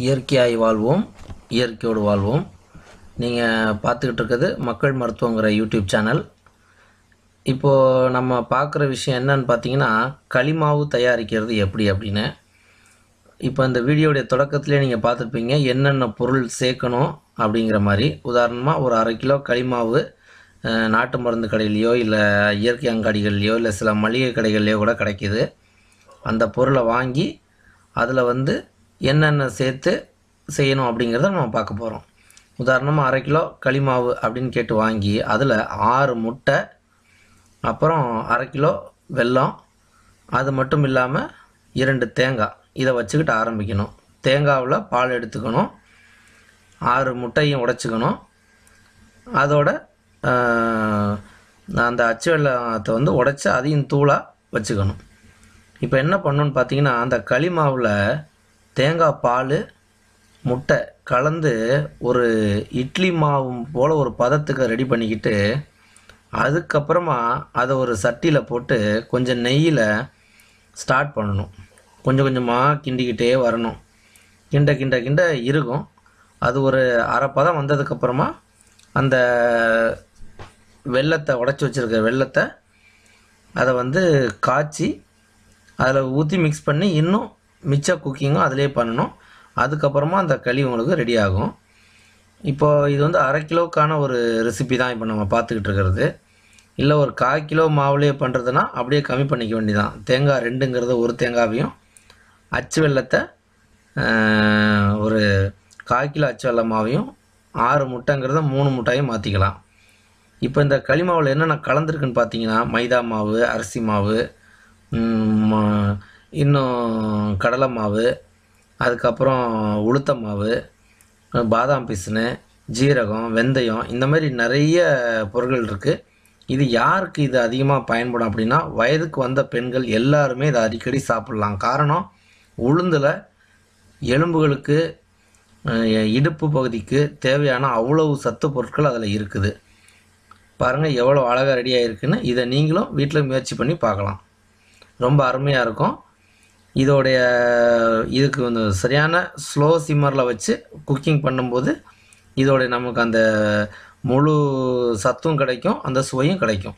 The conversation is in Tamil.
இயற்கையாய் வாழ்வோம் இயற்கையோடு வாழ்வோம். நீங்கள் பார்த்துக்கிட்டு இருக்கிறது மக்கள் மருத்துவங்கிற யூடியூப் சேனல். இப்போது நம்ம பார்க்குற விஷயம் என்னன்னு பார்த்தீங்கன்னா களிமாவு தயாரிக்கிறது எப்படி அப்படின்னு. இப்போ இந்த வீடியோடைய தொடக்கத்திலே நீங்கள் பார்த்துருப்பீங்க என்னென்ன பொருள் சேர்க்கணும் அப்படிங்கிற மாதிரி. உதாரணமாக ஒரு அரை கிலோ களிமாவு நாட்டு மருந்து கடையிலையோ இல்லை இயற்கை அங்காடிகள்லையோ இல்லை சில மளிகை கடைகள்லையோ கூட கிடைக்கிது. அந்த பொருளை வாங்கி அதில் வந்து என்னென்ன சேர்த்து செய்யணும் அப்படிங்கிறத நம்ம பார்க்க போகிறோம் உதாரணமாக அரை கிலோ களிமாவு அப்படின்னு கேட்டு வாங்கி அதில் ஆறு முட்டை அப்புறம் அரை கிலோ வெல்லம் அது மட்டும் இல்லாமல் இரண்டு தேங்காய் இதை வச்சுக்கிட்டு ஆரம்பிக்கணும். தேங்காவில் பால் எடுத்துக்கணும். ஆறு முட்டையும் உடைச்சிக்கணும். அதோட அந்த அச்சு வெள்ளத்தை வந்து உடைச்சி அதையும் தூளாக வச்சுக்கணும். இப்போ என்ன பண்ணணுன்னு பார்த்தீங்கன்னா அந்த களிமாவில் தேங்காய் பால் முட்டை கலந்து ஒரு இட்லி மாவு போல் ஒரு பதத்துக்கு ரெடி பண்ணிக்கிட்டு அதுக்கப்புறமா அதை ஒரு சட்டியில் போட்டு கொஞ்சம் நெய்யில் ஸ்டார்ட் பண்ணணும். கொஞ்சம் கொஞ்சமாக கிண்டிக்கிட்டே வரணும். கிண்ட கிண்ட கிண்ட இருக்கும். அது ஒரு அரை பதம் வந்ததுக்கப்புறமா அந்த வெள்ளத்தை உடச்சி வச்சுருக்க வெள்ளத்தை அதை வந்து காய்ச்சி அதில் ஊற்றி மிக்ஸ் பண்ணி இன்னும் மிச்ச குக்கிங்கும் அதிலே பண்ணணும். அதுக்கப்புறமா அந்த களி உங்களுக்கு ரெடி ஆகும். இப்போ இது வந்து அரை கிலோக்கான ஒரு ரெசிபி தான் இப்போ நம்ம பார்த்துக்கிட்டு இருக்கிறது. இல்லை ஒரு கால் கிலோ மாவுலேயே பண்ணுறதுனா அப்படியே கம்மி பண்ணிக்க வேண்டியதான் தேங்காய் ரெண்டுங்கிறது ஒரு தேங்காவையும் அச்சு வெள்ளத்தை ஒரு கால் கிலோ அச்சு வெள்ளை மாவையும் ஆறு முட்டைங்கிறத மூணு முட்டையும் மாற்றிக்கலாம் இப்போ இந்த களி மாவில் என்னென்ன கலந்துருக்குன்னு பார்த்தீங்கன்னா மைதா மாவு அரிசி மாவு இன்னும் கடலை மாவு அதுக்கப்புறம் உளுத்த மாவு பாதாம் பிசுனு ஜீரகம் வெந்தயம் இந்த மாதிரி நிறைய பொருட்கள் இருக்குது இது யாருக்கு இது அதிகமாக பயன்படும் அப்படின்னா வயதுக்கு வந்த பெண்கள் எல்லாருமே இதை அடிக்கடி சாப்பிட்லாம். காரணம் உளுந்தில் எலும்புகளுக்கு இடுப்பு பகுதிக்கு தேவையான அவ்வளவு சத்து பொருட்கள் அதில் இருக்குது. பாருங்கள் எவ்வளோ அழகாக ரெடியாக இருக்குன்னு இதை நீங்களும் வீட்டில் முயற்சி பண்ணி பார்க்கலாம். ரொம்ப அருமையாக இருக்கும். இதோடைய இதுக்கு வந்து சரியான ஸ்லோ சிம்மரில் வச்சு குக்கிங் பண்ணும்போது இதோடைய நமக்கு அந்த முழு சத்தும் கிடைக்கும் அந்த சுவையும் கிடைக்கும்.